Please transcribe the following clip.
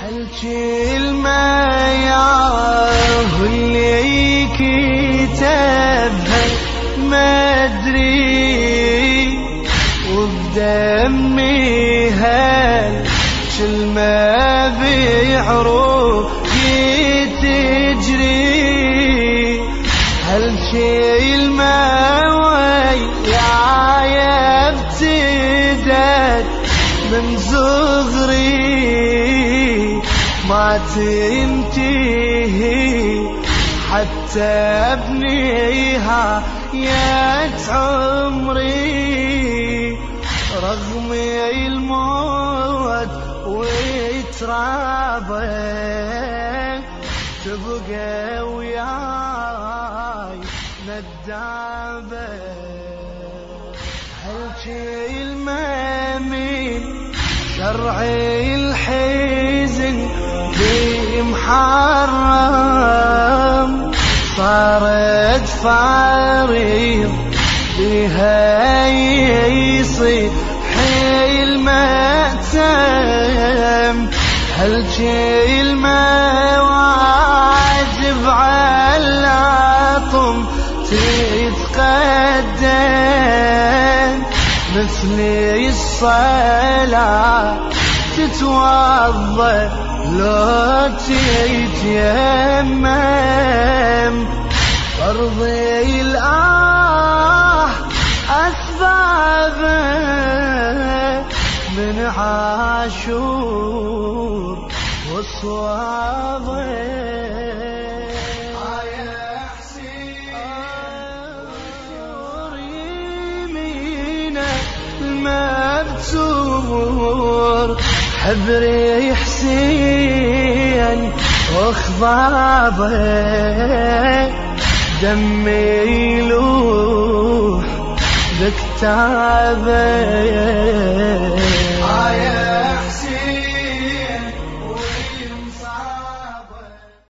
هالكلمة يا اللي كتبها ما ادري وبدمي هالكلمة بعروقي تجري هالكلمة وياي ابتدت من صغري ما تنتهي حتى أبنيها يا عمري. رغم الموت ويترابى تبقى وياي ندابة. هالكلمة من شرعي الحزن بمحرم صارت فاريض بها يصيح المأتم هالكلمة واجب على العطم تتقدم؟ مثل الصلاة تتوضأ لو تيتيمم فرضي الآه أسبابه من عاشور وصوابه. المبتور حبري حسين واخضابه دمي يلوح بكتابه